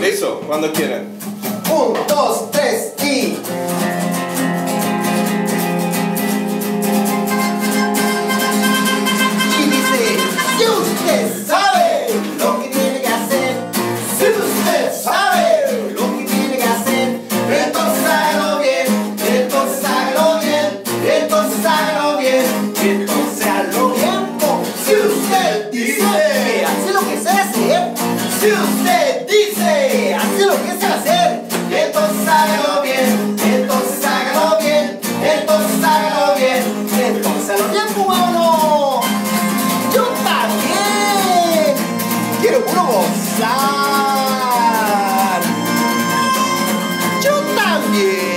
¿Listo? Pues, cuando quieran. Un, dos, tres y... dice, hace lo que sabe hacer, entonces hágalo bien, entonces hágalo bien, entonces hágalo bien, entonces hágalo bien, cubano. Yo también quiero puro gozar. Yo también.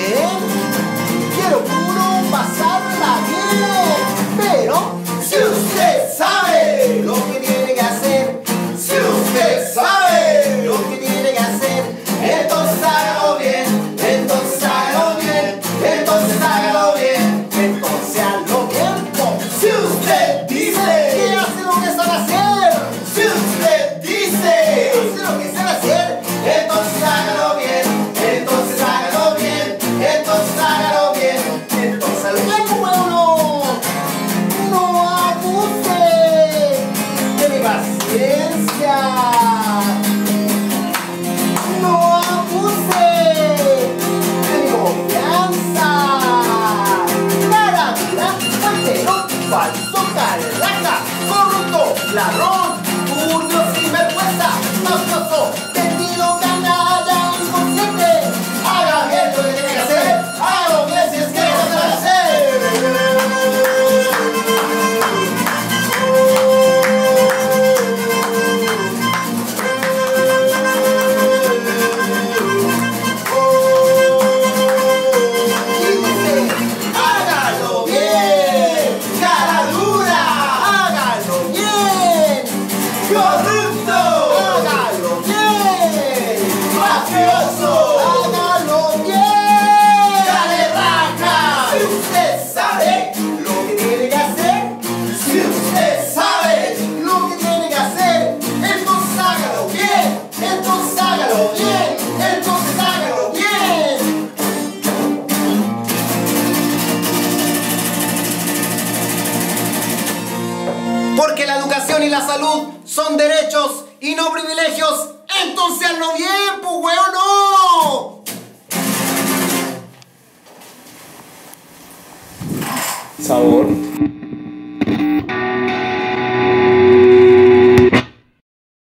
paciência. Não abusei de minha confiança. Carabina, carteiro, falso, caraca, corrupto, ladrón, turbio. educación y la salud son derechos y no privilegios, entonces hazlo bien, pues weón, no. Sabor.